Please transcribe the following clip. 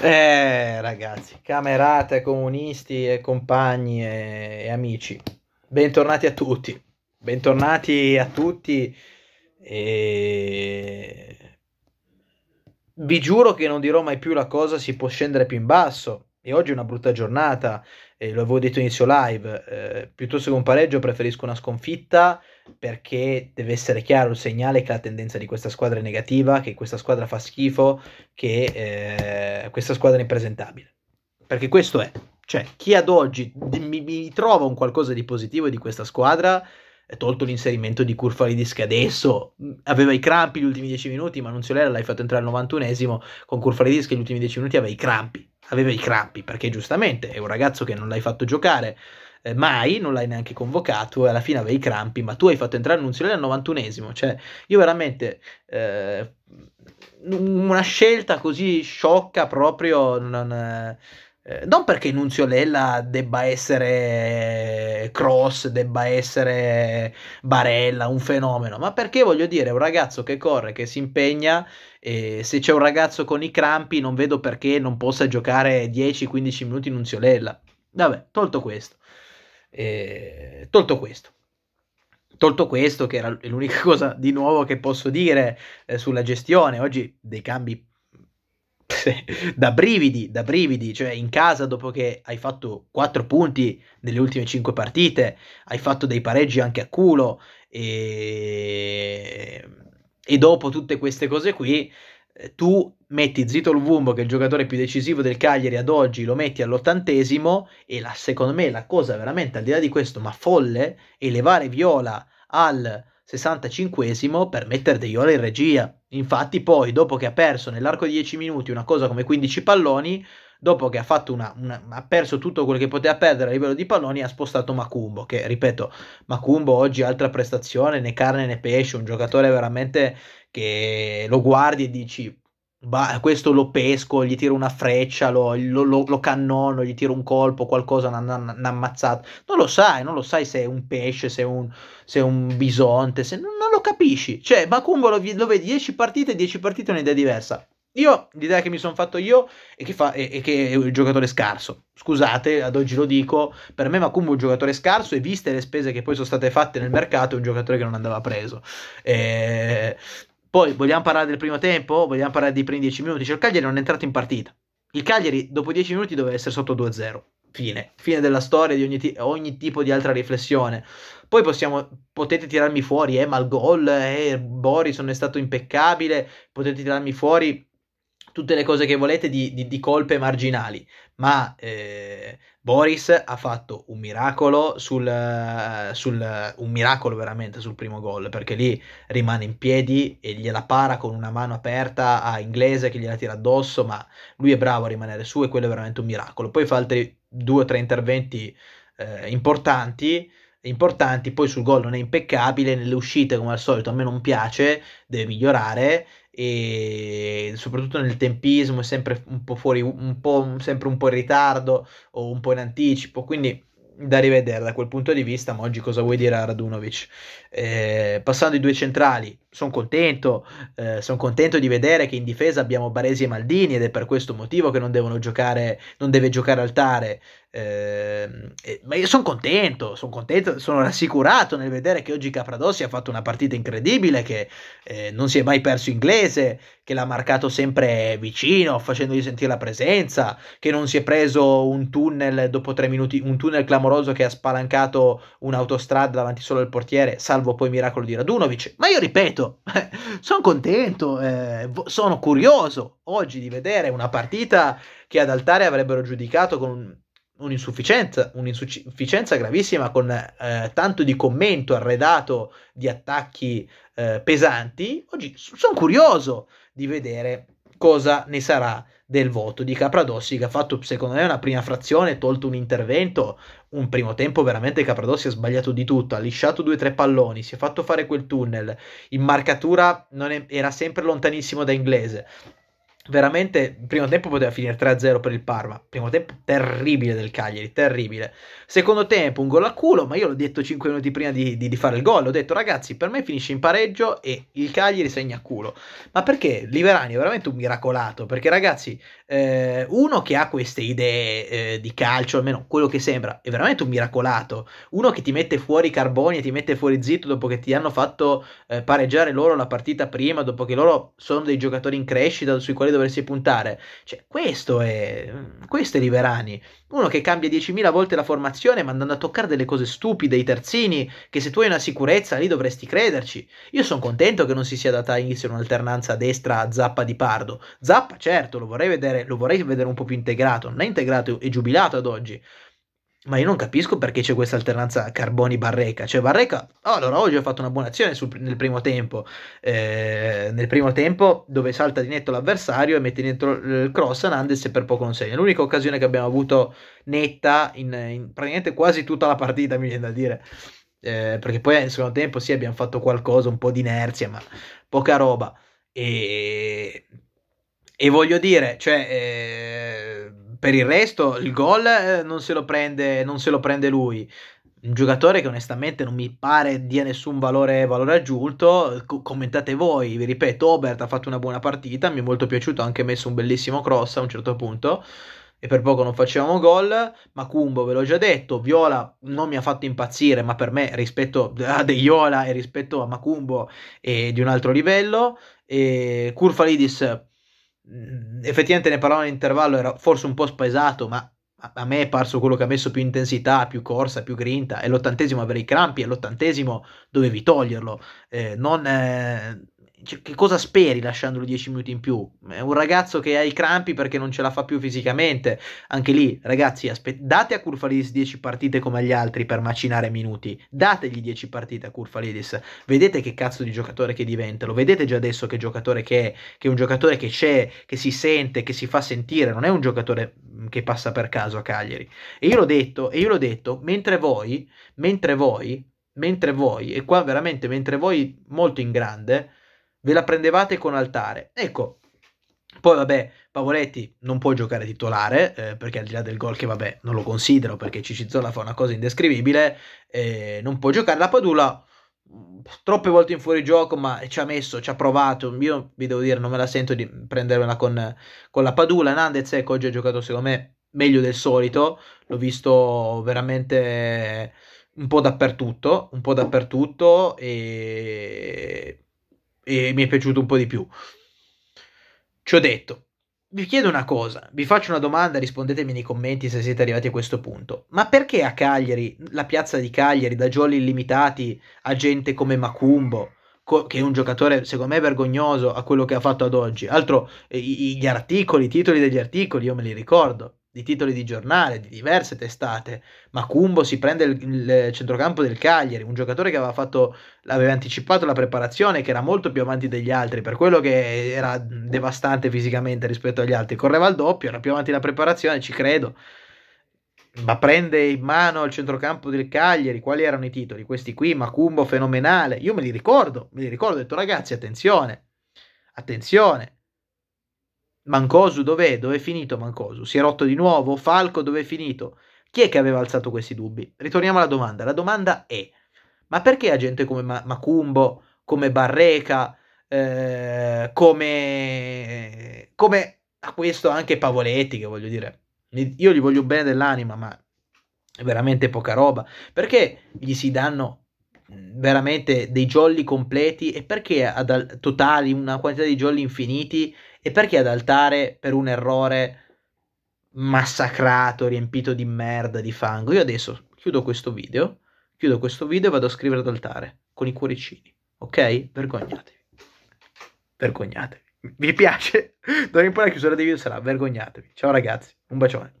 eh, ragazzi, camerate, comunisti e compagni e, e amici, bentornati a tutti, bentornati a tutti e vi giuro che non dirò mai più la cosa si può scendere più in basso. E oggi è una brutta giornata, e lo avevo detto inizio live, eh, piuttosto che un pareggio preferisco una sconfitta perché deve essere chiaro il segnale che la tendenza di questa squadra è negativa, che questa squadra fa schifo, che eh, questa squadra è impresentabile. Perché questo è, cioè chi ad oggi mi, mi trova un qualcosa di positivo di questa squadra tolto l'inserimento di Curfalidis che adesso aveva i crampi gli ultimi 10 minuti, ma Nunziolera l'hai fatto entrare al 91esimo con Curfalidis che gli ultimi 10 minuti aveva i crampi, aveva i crampi perché giustamente è un ragazzo che non l'hai fatto giocare eh, mai, non l'hai neanche convocato e alla fine aveva i crampi, ma tu hai fatto entrare Nunziolera al 91esimo, cioè io veramente eh, una scelta così sciocca proprio non... Eh, non perché Nunziolella debba essere cross, debba essere Barella, un fenomeno, ma perché voglio dire, è un ragazzo che corre, che si impegna e se c'è un ragazzo con i crampi non vedo perché non possa giocare 10-15 minuti Nunziolella. Vabbè, tolto questo. Tolto questo. Tolto questo, che era l'unica cosa di nuovo che posso dire eh, sulla gestione, oggi dei cambi da brividi, da brividi, cioè in casa dopo che hai fatto 4 punti nelle ultime 5 partite, hai fatto dei pareggi anche a culo e, e dopo tutte queste cose qui tu metti Zito Luvumbo che è il giocatore più decisivo del Cagliari ad oggi, lo metti all'ottantesimo e la, secondo me la cosa veramente al di là di questo ma folle è elevare Viola al 65esimo per mettere De Jong in regia. Infatti, poi, dopo che ha perso nell'arco di 10 minuti una cosa come 15 palloni, dopo che ha, una, una, ha perso tutto quello che poteva perdere a livello di palloni, ha spostato Macumbo. Che ripeto, Macumbo oggi altra prestazione, né carne né pesce, un giocatore veramente che lo guardi e dici Bah, questo lo pesco, gli tiro una freccia, lo, lo, lo, lo cannono, gli tiro un colpo, qualcosa, una, ammazzato. Non lo sai, non lo sai se è un pesce, se è un, se è un bisonte, se, non, non, lo capisci. Cioè, Bakumbo lo, lo vedi 10 partite, 10 partite è un'idea diversa. Io, l'idea che mi sono fatto io è che, fa, è, è che è un giocatore scarso. Scusate, ad oggi lo dico, per me Macumbo è un giocatore scarso e viste le spese che poi sono state fatte nel mercato è un giocatore che non andava preso. Eh, poi vogliamo parlare del primo tempo? Vogliamo parlare dei primi 10 minuti? Cioè il Cagliari non è entrato in partita. Il Cagliari dopo 10 minuti doveva essere sotto 2-0. Fine. Fine della storia di ogni, t- ogni tipo di altra riflessione. Poi possiamo, potete tirarmi fuori, eh, ma il gol, eh, Boris non è stato impeccabile, potete tirarmi fuori tutte le cose che volete di, di, di colpe marginali, ma eh, Boris ha fatto un miracolo sul, sul, un miracolo veramente sul primo gol perché lì rimane in piedi e gliela para con una mano aperta a inglese che gliela tira addosso ma lui è bravo a rimanere su e quello è veramente un miracolo. Poi fa altri due o tre interventi eh, importanti importanti poi sul gol non è impeccabile nelle uscite come al solito a me non piace deve migliorare e soprattutto nel tempismo è sempre un po' fuori, un po', sempre un po' in ritardo o un po' in anticipo, quindi da rivedere da quel punto di vista, ma oggi cosa vuoi dire a Radunovic? Eh, passando i due centrali, sono contento, eh, sono contento di vedere che in difesa abbiamo Baresi e Maldini ed è per questo motivo che non devono giocare, non deve giocare Altare. Eh, ma io sono contento, sono contento, sono rassicurato nel vedere che oggi Capradossi ha fatto una partita incredibile, che eh, non si è mai perso inglese, che l'ha marcato sempre vicino, facendogli sentire la presenza, che non si è preso un tunnel dopo tre minuti, un tunnel clamoroso che ha spalancato un'autostrada davanti solo al portiere, salvo poi il miracolo di Radunovic. Ma io ripeto, contento, sono contento, eh, sono curioso oggi di vedere una partita che ad altare avrebbero giudicato con un'insufficienza, un'insufficienza gravissima con eh, tanto di commento arredato di attacchi eh, pesanti. Oggi sono curioso di vedere cosa ne sarà del voto di Capradossi che ha fatto secondo me una prima frazione, tolto un intervento, un primo tempo veramente Capradossi ha sbagliato di tutto, ha lisciato due o tre palloni, si è fatto fare quel tunnel, in marcatura è, era sempre lontanissimo da inglese. Veramente primo tempo poteva finire 3-0 per il Parma primo tempo terribile del Cagliari terribile. Secondo tempo un gol a culo ma io l'ho detto 5 minuti prima di, di, di fare il gol ho detto ragazzi per me finisce in pareggio e il Cagliari segna a culo. Ma perché Liverani è veramente un miracolato? Perché ragazzi eh, uno che ha queste idee eh, di calcio almeno quello che sembra è veramente un miracolato. Uno che ti mette fuori Carboni e ti mette fuori Zitto dopo che ti hanno fatto eh, pareggiare loro la partita prima dopo che loro sono dei giocatori in crescita sui quali dovresti puntare. Cioè, questo è, questo è Liverani. Uno che cambia 10.000 volte la formazione, ma andando a toccare delle cose stupide, i terzini, che se tu hai una sicurezza lì dovresti crederci. Io sono contento che non si sia data inizio un'alternanza a destra a Zappa di Pardo. Zappa, certo, lo vorrei vedere, lo vorrei vedere un po' più integrato. Non è integrato e giubilato ad oggi ma io non capisco perché c'è questa alternanza Carboni-Barreca. Cioè, Barreca, oh, allora oggi ha fatto una buona azione sul, nel primo tempo. Eh, nel primo tempo, dove salta di netto l'avversario e mette dentro il cross Nandes e per poco non segna. L'unica occasione che abbiamo avuto netta in, in praticamente quasi tutta la partita, mi viene da dire. Eh, perché poi nel secondo tempo sì abbiamo fatto qualcosa, un po' di inerzia, ma poca roba. E, e voglio dire, cioè. Eh, per il resto, il gol eh, non se lo prende, non se lo prende lui. Un giocatore che onestamente non mi pare dia nessun valore, valore aggiunto. Co- commentate voi, vi ripeto, Obert ha fatto una buona partita, mi è molto piaciuto, ha anche messo un bellissimo cross a un certo punto e per poco non facevamo gol. Macumbo, ve l'ho già detto, Viola non mi ha fatto impazzire, ma per me rispetto a De Iola e rispetto a Macumbo è di un altro livello. E Curfalidis effettivamente ne parlavano all'intervallo, era forse un po' spaesato, ma a me è parso quello che ha messo più intensità, più corsa, più grinta. È l'ottantesimo avere i crampi, è l'ottantesimo dovevi toglierlo. Eh, non, eh, cioè, che cosa speri lasciandolo 10 minuti in più? È un ragazzo che ha i crampi perché non ce la fa più fisicamente. Anche lì, ragazzi, aspe- date a Curfalidis 10 partite come agli altri per macinare minuti. Dategli 10 partite a Curfalidis. Vedete che cazzo di giocatore che diventa. Lo vedete già adesso che giocatore che è. Che è un giocatore che c'è, che si sente, che si fa sentire. Non è un giocatore mm, che passa per caso a Cagliari. E io l'ho detto, e io l'ho detto, mentre voi, mentre voi, mentre voi, e qua veramente mentre voi molto in grande ve la prendevate con Altare. Ecco, poi vabbè, Pavoletti non può giocare titolare, eh, perché al di là del gol che vabbè non lo considero perché Cicizzola fa una cosa indescrivibile, eh, non può giocare. La Padula troppe volte in fuorigioco, ma ci ha messo, ci ha provato. Io vi devo dire, non me la sento di prendermela con, con la Padula. Nandez, ecco, oggi ha giocato secondo me meglio del solito. L'ho visto veramente un po' dappertutto, un po' dappertutto e e mi è piaciuto un po' di più. Ci ho detto, vi chiedo una cosa, vi faccio una domanda, rispondetemi nei commenti se siete arrivati a questo punto. Ma perché a Cagliari, la piazza di Cagliari, da jolly illimitati a gente come Macumbo, co- che è un giocatore secondo me vergognoso a quello che ha fatto ad oggi? Altro, eh, gli articoli, i titoli degli articoli, io me li ricordo di titoli di giornale, di diverse testate. Macumbo si prende il, il, centrocampo del Cagliari, un giocatore che aveva, fatto, aveva anticipato la preparazione, che era molto più avanti degli altri, per quello che era devastante fisicamente rispetto agli altri. Correva al doppio, era più avanti la preparazione, ci credo. Ma prende in mano il centrocampo del Cagliari, quali erano i titoli? Questi qui, Macumbo fenomenale. Io me li ricordo, me li ricordo, ho detto ragazzi, attenzione, attenzione Mancosu dov'è? Dove è finito Mancosu? Si è rotto di nuovo? Falco dove è finito? Chi è che aveva alzato questi dubbi? Ritorniamo alla domanda. La domanda è: ma perché a gente come Macumbo, come Barreca, eh, come, come a questo anche Pavoletti, che voglio dire, io gli voglio bene dell'anima, ma è veramente poca roba. Perché gli si danno veramente dei jolly completi e perché ad, totali una quantità di jolly infiniti e perché ad altare per un errore massacrato, riempito di merda, di fango? Io adesso chiudo questo video, chiudo questo video e vado a scrivere ad altare con i cuoricini, ok? Vergognatevi. Vergognatevi. Vi piace? D'ora in poi la chiusura dei video sarà vergognatevi. Ciao ragazzi, un bacione.